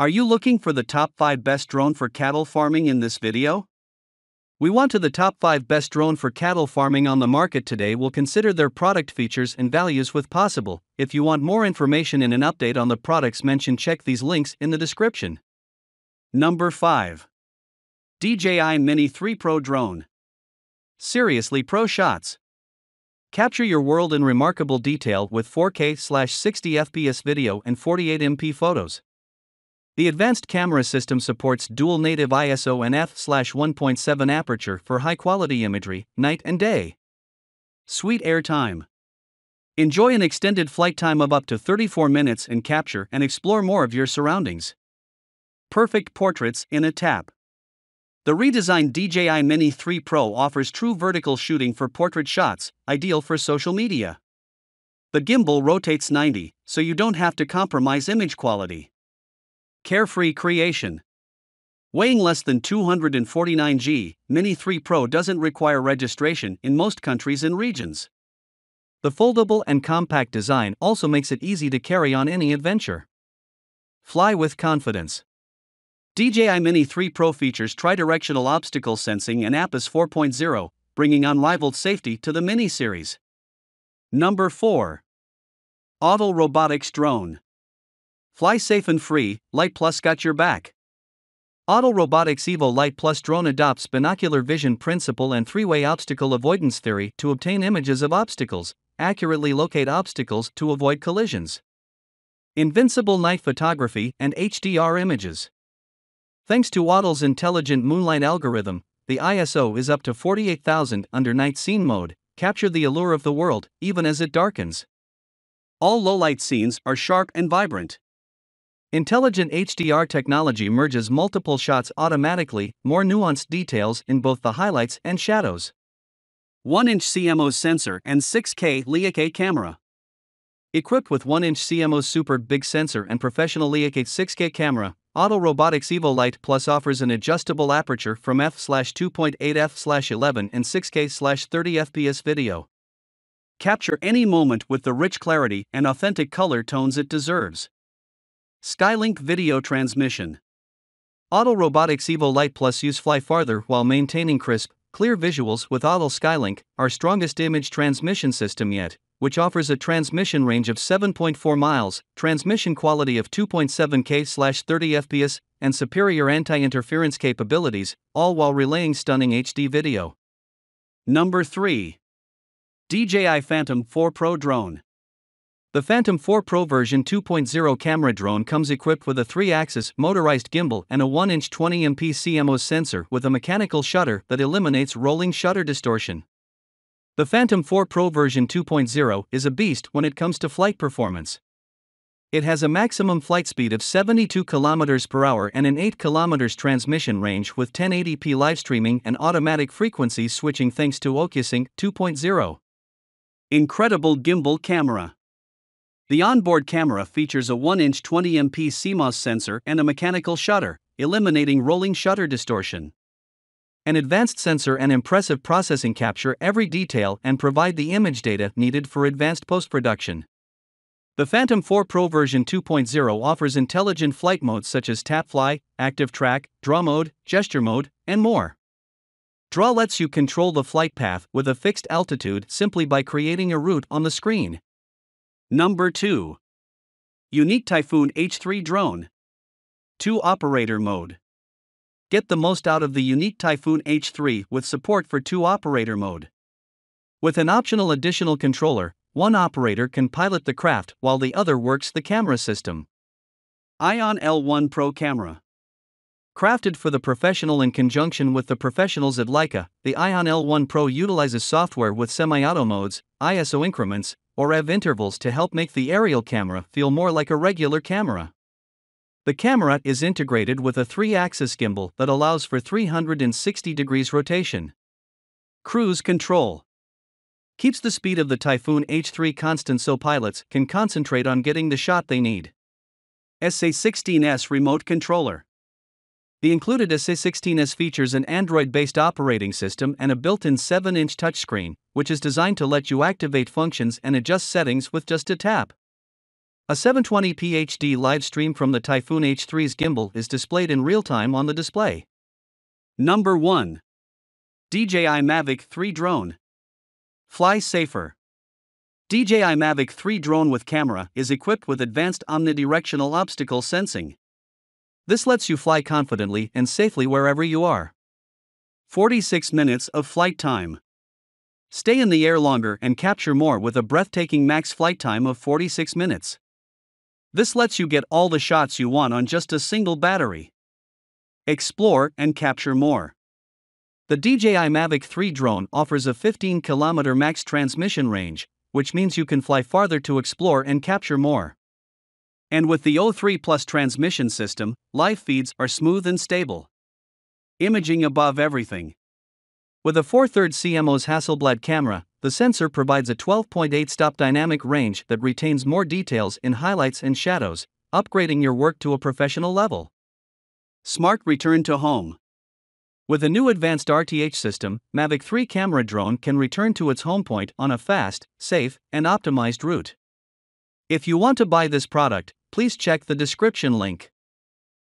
Are you looking for the top 5 best drone for cattle farming in this video? We want to the top 5 best drone for cattle farming on the market today will consider their product features and values with possible. If you want more information and an update on the products mentioned check these links in the description. Number 5. DJI Mini 3 Pro Drone. Seriously pro shots. Capture your world in remarkable detail with 4K/60 FPS video and 48 MP photos. The advanced camera system supports dual native ISO and f/1.7 aperture for high-quality imagery, night and day. Sweet air time. Enjoy an extended flight time of up to 34 minutes and capture and explore more of your surroundings. Perfect portraits in a tap. The redesigned DJI Mini 3 Pro offers true vertical shooting for portrait shots, ideal for social media. The gimbal rotates 90, so you don't have to compromise image quality. Carefree creation. Weighing less than 249 g, Mini 3 Pro doesn't require registration in most countries and regions. The foldable and compact design also makes it easy to carry on any adventure. Fly with confidence. DJI Mini 3 Pro features tridirectional obstacle sensing and APAS 4.0, bringing unrivaled safety to the Mini series. Number 4. Autel Robotics Drone. Fly safe and free, Lite Plus got your back. Autel Robotics Evo Lite Plus drone adopts binocular vision principle and three way obstacle avoidance theory to obtain images of obstacles, accurately locate obstacles to avoid collisions. Invincible night photography and HDR images. Thanks to Autel's intelligent moonlight algorithm, the ISO is up to 48,000 under night scene mode, capture the allure of the world, even as it darkens. All low light scenes are sharp and vibrant. Intelligent HDR technology merges multiple shots automatically, more nuanced details in both the highlights and shadows. 1 inch CMOS sensor and 6K LeaK camera. Equipped with 1 inch CMOS super big sensor and professional Leica 6K camera, Autel Robotics Evo Lite Plus offers an adjustable aperture from f/2.8 f/11 and 6K/30 fps video. Capture any moment with the rich clarity and authentic color tones it deserves. Skylink Video Transmission Autel Robotics Evo Lite Plus use fly farther while maintaining crisp, clear visuals with Autel Skylink, our strongest image transmission system yet, which offers a transmission range of 7.4 miles, transmission quality of 2.7K/30 fps, and superior anti-interference capabilities, all while relaying stunning HD video. Number 3. DJI Phantom 4 Pro Drone the Phantom 4 Pro version 2.0 camera drone comes equipped with a 3 axis motorized gimbal and a 1 inch 20 MP CMOS sensor with a mechanical shutter that eliminates rolling shutter distortion. The Phantom 4 Pro version 2.0 is a beast when it comes to flight performance. It has a maximum flight speed of 72 km per hour and an 8 km transmission range with 1080p live streaming and automatic frequency switching thanks to OcuSync 2.0. Incredible gimbal camera. The onboard camera features a 1 inch 20MP CMOS sensor and a mechanical shutter, eliminating rolling shutter distortion. An advanced sensor and impressive processing capture every detail and provide the image data needed for advanced post production. The Phantom 4 Pro version 2.0 offers intelligent flight modes such as tap fly, active track, draw mode, gesture mode, and more. Draw lets you control the flight path with a fixed altitude simply by creating a route on the screen. Number 2. Yuneec Typhoon H3 Drone. 2 Operator Mode. Get the most out of the Yuneec Typhoon H3 with support for 2 Operator Mode. With an optional additional controller, one operator can pilot the craft while the other works the camera system. Ion L1 Pro Camera. Crafted for the professional in conjunction with the professionals at Leica, the Ion L1 Pro utilizes software with semi auto modes, ISO increments, or have intervals to help make the aerial camera feel more like a regular camera. The camera is integrated with a 3 axis gimbal that allows for 360 degrees rotation. Cruise control keeps the speed of the Typhoon H3 constant so pilots can concentrate on getting the shot they need. SA16S remote controller the included SA16S features an Android based operating system and a built in 7 inch touchscreen, which is designed to let you activate functions and adjust settings with just a tap. A 720p HD live stream from the Typhoon H3's gimbal is displayed in real time on the display. Number 1. DJI Mavic 3 Drone. Fly safer. DJI Mavic 3 drone with camera is equipped with advanced omnidirectional obstacle sensing. This lets you fly confidently and safely wherever you are. 46 minutes of flight time. Stay in the air longer and capture more with a breathtaking max flight time of 46 minutes. This lets you get all the shots you want on just a single battery. Explore and capture more. The DJI Mavic 3 drone offers a 15 km max transmission range, which means you can fly farther to explore and capture more. And with the O3 Plus transmission system, live feeds are smooth and stable. Imaging above everything. With a 4 3 CMOS Hasselblad camera, the sensor provides a 12.8 stop dynamic range that retains more details in highlights and shadows, upgrading your work to a professional level. Smart Return to Home. With a new advanced RTH system, Mavic 3 camera drone can return to its home point on a fast, safe, and optimized route. If you want to buy this product, please check the description link.